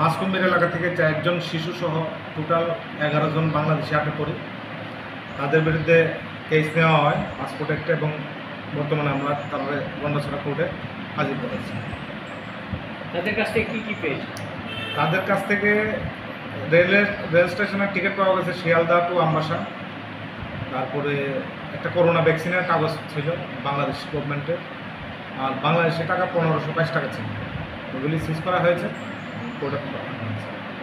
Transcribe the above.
মাসকুম্বির এলাকা থেকে চারজন শিশু সহ টোটাল এগারো জন বাংলাদেশি আটক করি তাদের বিরুদ্ধে কেস নেওয়া হয় পাসপোর্ট একটা এবং বর্তমানে আমরা তারপরে গন্ডাছড়া কোর্টে হাজির করেছি। তাদের কাছ থেকে কী কী পেয়েছে? তাদের কাছ থেকে রেলের রেল স্টেশনের টিকিট পাওয়া গেছে শিয়ালদা টু আমবাসা। তারপরে একটা করোনা ভ্যাকসিনের কাগজ ছিল বাংলাদেশ গভর্নমেন্টের আর বাংলাদেশে টাকা পনেরোশো বাইশ টাকা ছিল। ওগুলি সিজ করা হয়েছে। 学だったんですけど。